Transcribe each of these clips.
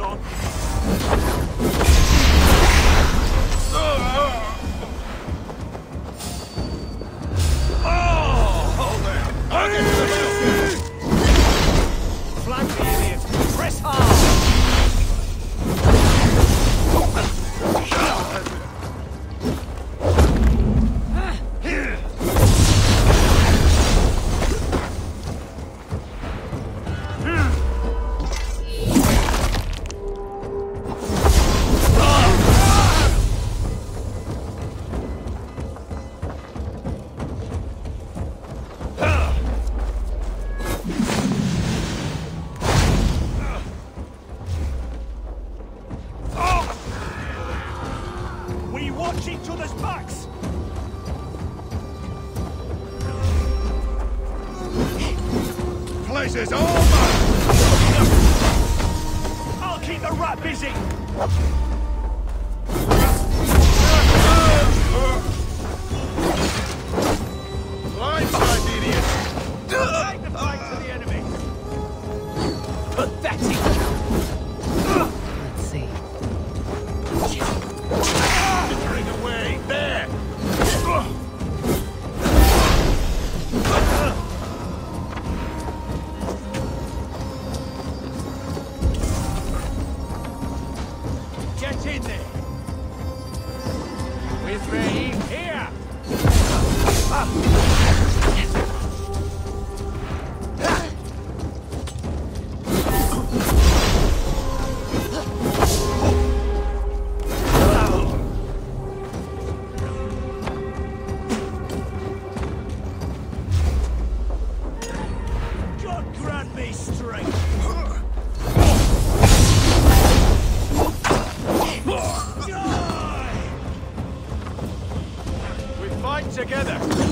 on. Each other's backs. Place is all mine! I'll keep the rat busy. Get in there. With me here. Together.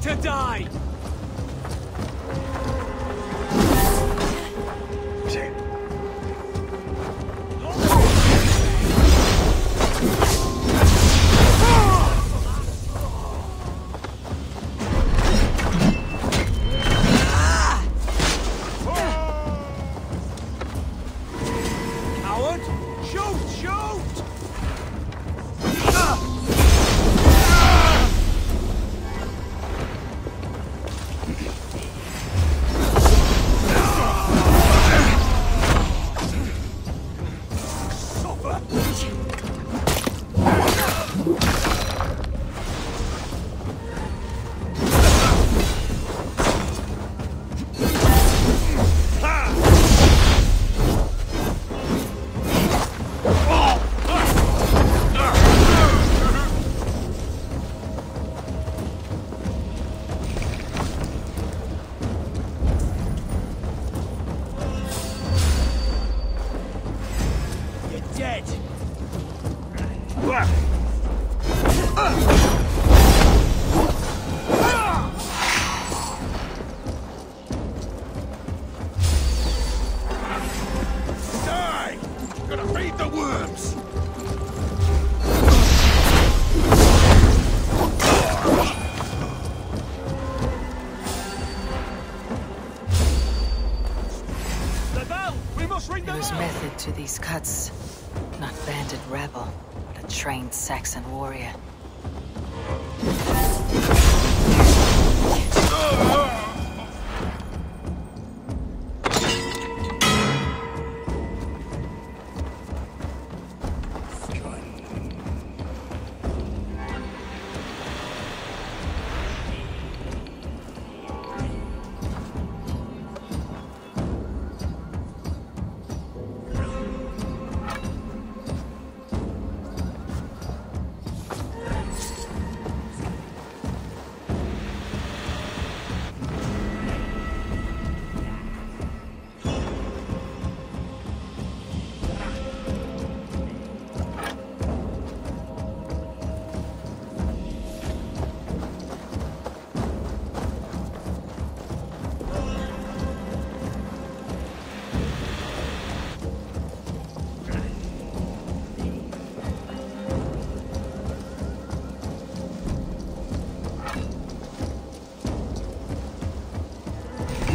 To die! Dead! Die! Gonna feed the worms! The bell! We must ring the There was bell! method to these cuts. Not bandit rebel, but a trained Saxon warrior.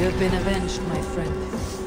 You have been avenged, my friend.